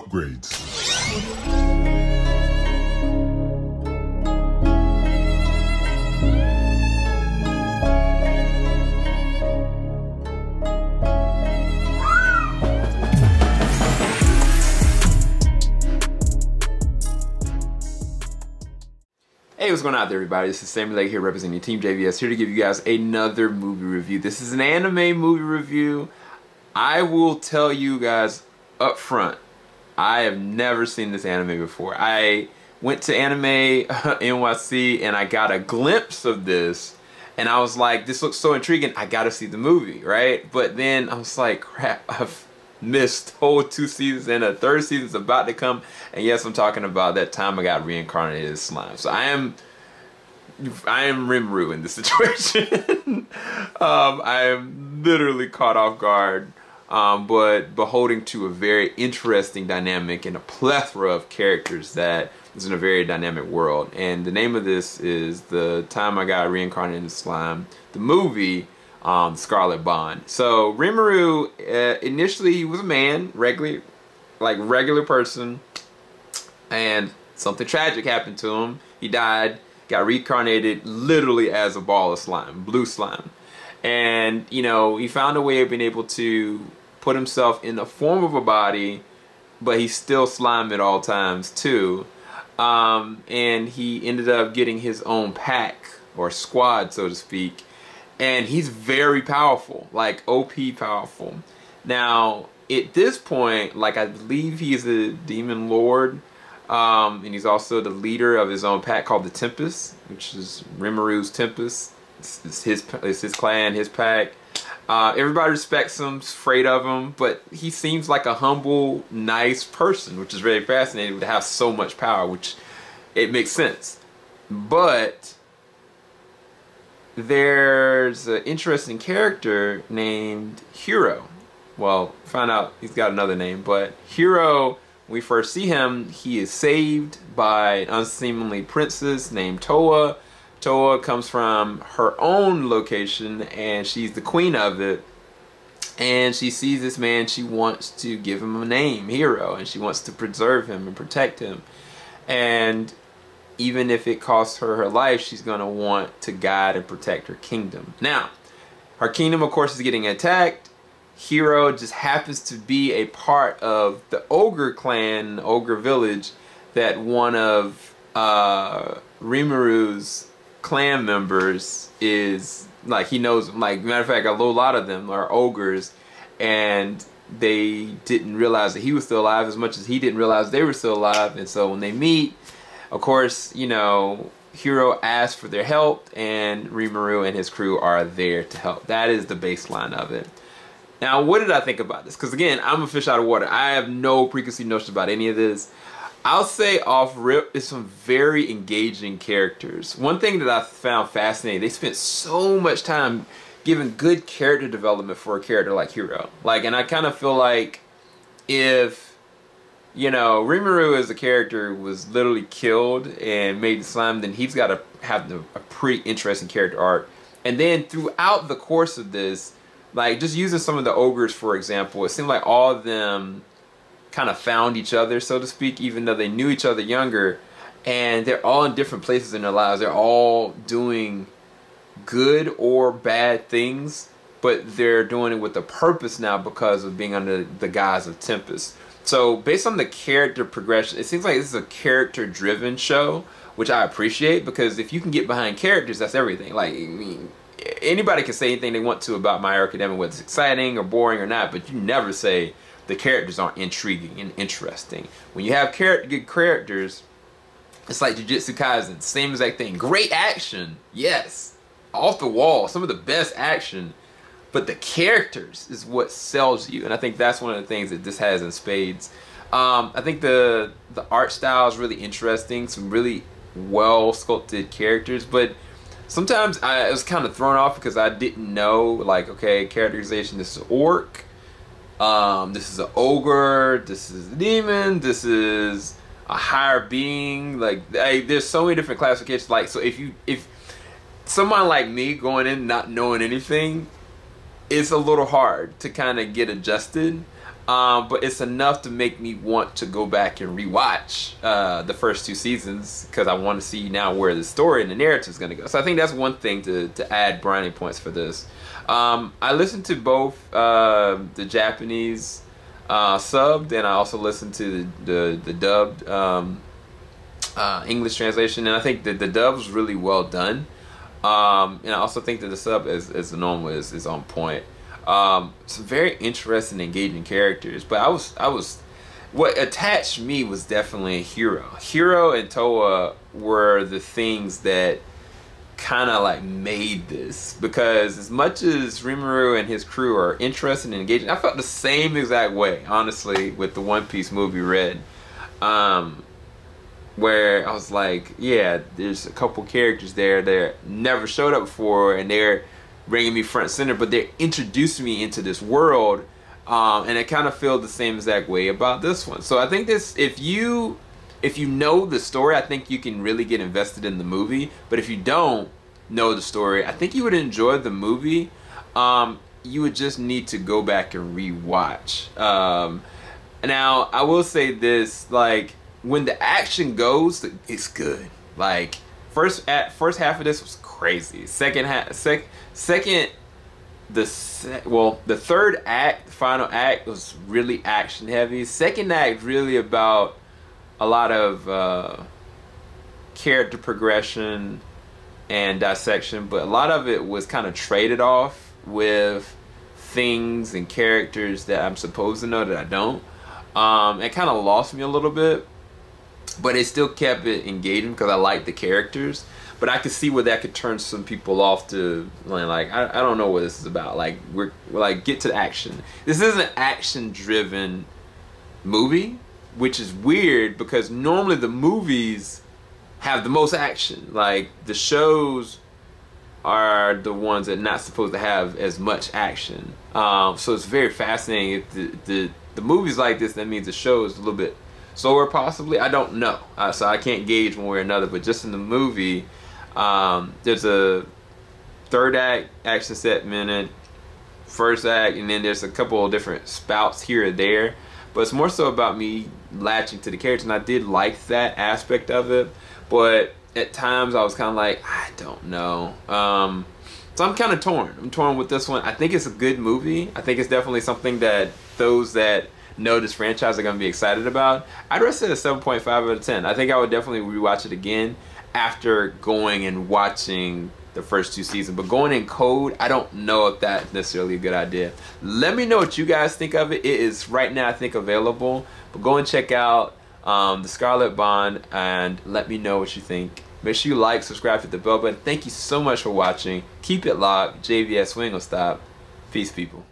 upgrades. Hey, what's going on out there, everybody? This is Sammy Lake here representing Team JVS, here to give you guys another movie review. This is an anime movie review. I will tell you guys up front, I have never seen this anime before. I went to Anime NYC and I got a glimpse of this, and I was like, this looks so intriguing, I gotta see the movie, right? But then I was like, crap, I've missed whole two seasons and a third season's about to come and yes i'm talking about that time i got reincarnated as slime so i am i am rimuru in this situation um, i am literally caught off guard um, but beholding to a very interesting dynamic and a plethora of characters that is in a very dynamic world and the name of this is the time i got reincarnated as slime the movie um, Scarlet Bond. So Rimuru, uh, initially he was a man, regular, like regular person, and something tragic happened to him. He died, got reincarnated literally as a ball of slime, blue slime. And, you know, he found a way of being able to put himself in the form of a body, but he's still slime at all times too. Um, and he ended up getting his own pack or squad, so to speak, and he's very powerful, like OP powerful. Now, at this point, like I believe he's a demon lord, um, and he's also the leader of his own pack called the Tempest, which is Rimuru's Tempest. It's, it's his it's his clan, his pack. Uh, everybody respects him, afraid of him, but he seems like a humble, nice person, which is very fascinating to have so much power, which it makes sense. But there's an interesting character named Hero. Well, find out he's got another name, but Hiro, we first see him, he is saved by an unseemly princess named Towa. Towa comes from her own location and she's the queen of it. And she sees this man, she wants to give him a name, Hero, and she wants to preserve him and protect him. And even if it costs her her life, she's going to want to guide and protect her kingdom. Now, her kingdom, of course, is getting attacked. Hero just happens to be a part of the ogre clan, ogre village, that one of uh, Rimuru's clan members is like he knows. Like matter of fact, a lot of them are ogres, and they didn't realize that he was still alive as much as he didn't realize they were still alive. And so when they meet, of course, you know, hero asks for their help and Rimuru and his crew are there to help. That is the baseline of it. Now, what did I think about this? Because again, I'm a fish out of water. I have no preconceived notions about any of this. I'll say off rip is some very engaging characters. One thing that I found fascinating, they spent so much time giving good character development for a character like Hero. Like, and I kind of feel like if you know, Rimuru as a character was literally killed and made slime, then he's got to have a pretty interesting character arc. And then throughout the course of this, like just using some of the ogres for example, it seemed like all of them kind of found each other, so to speak, even though they knew each other younger. And they're all in different places in their lives. They're all doing good or bad things, but they're doing it with a purpose now because of being under the guise of Tempest. So based on the character progression, it seems like this is a character driven show, which I appreciate because if you can get behind characters, that's everything. Like, I mean, anybody can say anything they want to about My Hero Academia, whether it's exciting or boring or not, but you never say the characters aren't intriguing and interesting. When you have character good characters, it's like Jujutsu Kaisen, same exact thing. Great action, yes, off the wall, some of the best action but the characters is what sells you and i think that's one of the things that this has in spades um, i think the the art style is really interesting some really well sculpted characters but sometimes i was kind of thrown off because i didn't know like okay characterization this is orc um, this is an ogre this is a demon this is a higher being like I, there's so many different classifications like so if you if someone like me going in not knowing anything it's a little hard to kind of get adjusted. Um, but it's enough to make me want to go back and rewatch uh, the first two seasons because I want to see now where the story and the narrative is going to go. So I think that's one thing to, to add brownie points for this. Um, I listened to both uh, the Japanese uh, subbed and I also listened to the, the, the dubbed um, uh, English translation, and I think that the dub was really well done. Um, and I also think that the sub, as, as normal, is, is on point. Um, some very interesting, engaging characters. But I was, I was, what attached me was definitely a hero. Hero and Towa were the things that kind of like made this because as much as Rimuru and his crew are interested and engaging, I felt the same exact way, honestly, with the One Piece movie Red. Um, where I was like, yeah, there's a couple characters there that never showed up before, and they're bringing me front center, but they're introducing me into this world, um, and I kind of feel the same exact way about this one. So I think this, if you if you know the story, I think you can really get invested in the movie. But if you don't know the story, I think you would enjoy the movie. Um, you would just need to go back and rewatch. Um, now, I will say this: like when the action goes, it's good. Like first at first half of this was crazy. Second half, sec, second, the se- well, the third act, final act was really action heavy. Second act really about a lot of uh, character progression and dissection, but a lot of it was kind of traded off with things and characters that I'm supposed to know that I don't. Um, it kind of lost me a little bit but it still kept it engaging because I liked the characters. But I could see where that could turn some people off to like I, I don't know what this is about. Like we're, we're like get to action. This is an action driven movie, which is weird because normally the movies have the most action. Like the shows are the ones that not supposed to have as much action. Um, so it's very fascinating. If the, the the movies like this, that means the show is a little bit slower possibly i don't know uh, so i can't gauge one way or another but just in the movie um, there's a third act action set minute first act and then there's a couple of different spouts here or there but it's more so about me latching to the characters and i did like that aspect of it but at times i was kind of like i don't know um, so i'm kind of torn i'm torn with this one i think it's a good movie i think it's definitely something that those that know this franchise are going to be excited about, I'd rest it a 7.5 out of 10. I think I would definitely rewatch it again after going and watching the first two seasons. But going in code, I don't know if that's necessarily a good idea. Let me know what you guys think of it. It is right now, I think, available. But go and check out um, the Scarlet Bond and let me know what you think. Make sure you like, subscribe, hit the bell button. Thank you so much for watching. Keep it locked. JVS Swing will stop. Peace, people.